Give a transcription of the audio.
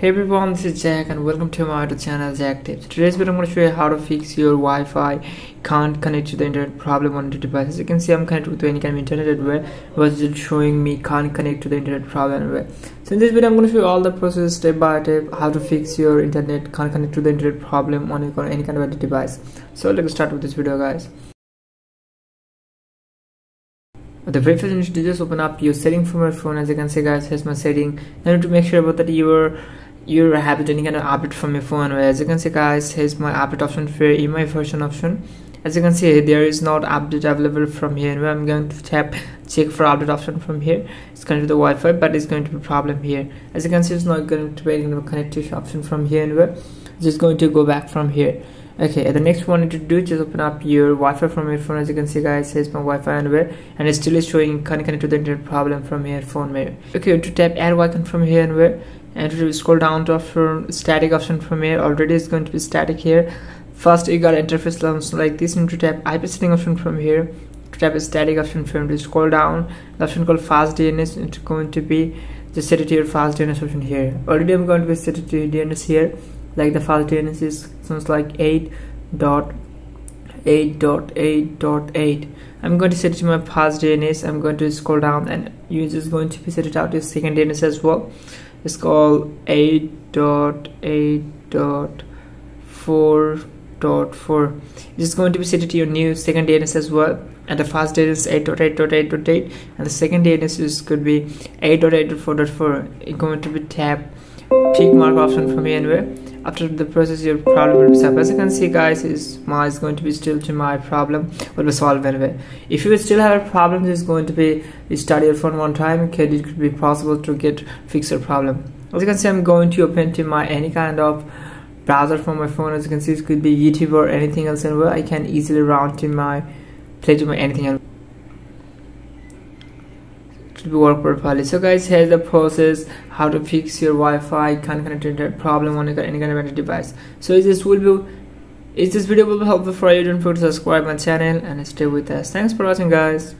Hey everyone, this is Jack and welcome to my YouTube channel Jack Tips. Today's video I'm going to show you how to fix your Wi-Fi can't connect to the internet problem on your device. As you can see, I'm connected with any kind of internet everywhere. It was just showing me can't connect to the internet problem everywhere. So in this video, I'm going to show you all the process step by step how to fix your internet can't connect to the internet problem on any kind of device. So let's start with this video, guys. the very first you need to just open up your setting from your phone as you can see guys here's my setting need to make sure about that you're you're kind of update from your phone. As you can see guys here's my update option for email version option. As you can see there is not update available from here. I'm going to tap check for update option from here. It's going to the wi-fi but it's going to be problem here. As you can see it's not going to be any connectivity option from here anywhere just going to go back from here. Okay the next one to do just open up your Wi-Fi from your phone. As you can see guys here's my Wi-Fi anywhere and it still is showing connected to the internet problem from your phone maybe okay to tap add icon from here anywhere and to scroll down to option static option from here already is going to be static here. First you got interface launch like this and to tap IP setting option from here to tap a static option from to scroll down the option called fast DNS it's going to be just set it to your fast DNS option here. Already I'm going to be set it to DNS here. Like the fast DNS is sounds like 8 dot 8 dot 8 dot 8 I'm going to set it to my fast DNS I'm going to scroll down and you just going to be set it out to second DNS as well it's called 8 dot 8 dot 4 dot 4 it's going to be set to your new second DNS as well and the first DNS is 8 dot 8 dot 8 dot 8 and the second DNS is could be 8 dot 8 dot 4 dot 4 it's going to be tap tick mark option from anywhere after the process your problem will be solved. As you can see guys is my is going to be still to my problem will be solved anyway. If you still have a problem it's going to be restart your phone one time okay it could be possible to get fix your problem. As you can see i'm going to open to my any kind of browser from my phone. As you can see it could be youtube or anything else anywhere. I can easily route to my play to my anything else to work properly. So guys here's the process how to fix your Wi-Fi can't connect internet problem on any kind of device. So this will be is this video will be helpful for you. Don't forget to subscribe my channel and stay with us. Thanks for watching guys